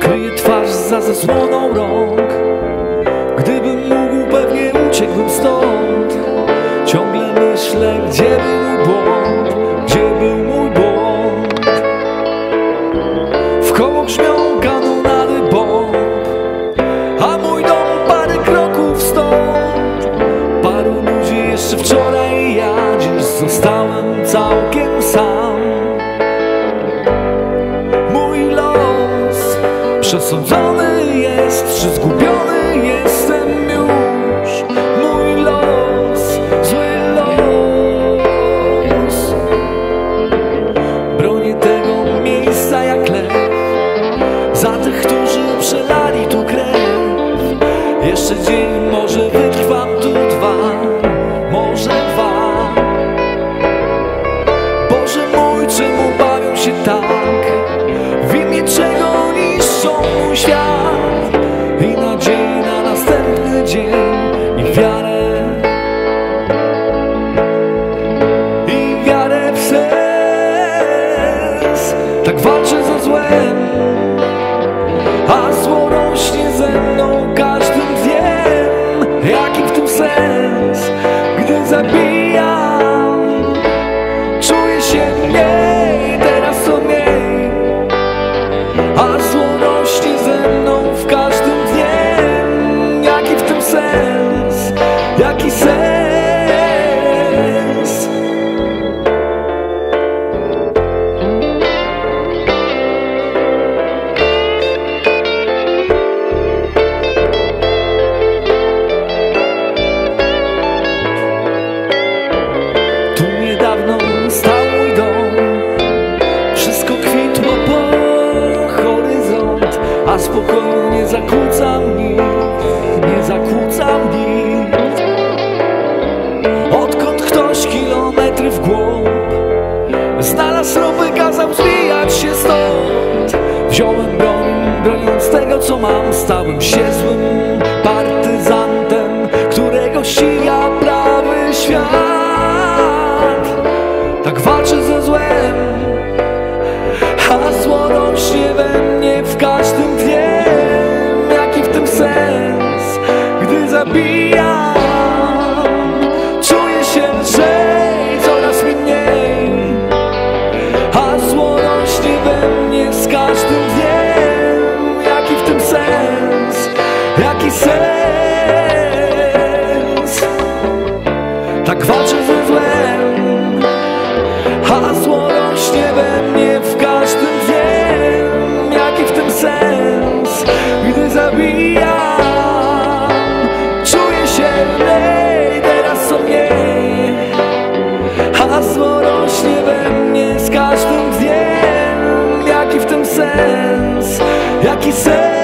Kryję twarz za zasłoną rąk. Gdybym mógł pewnie uciekłbym stąd. Ciągle myślę gdzie był błąd. Przesądzony jest, że zgubiony jest. kilometry w głąb. Znalazł ropy, kazał zbijać się stąd. Wziąłem broń, broniąc tego co mam. Stałem się zły. sens. Tak walczę ze złem. Hasło rośnie we mnie w każdym wiem Jaki w tym sens. Gdy zabijam Czuję się mniej Teraz są mniej. Hasło rośnie we mnie z każdym wiem Jaki w tym sens. Jaki sens?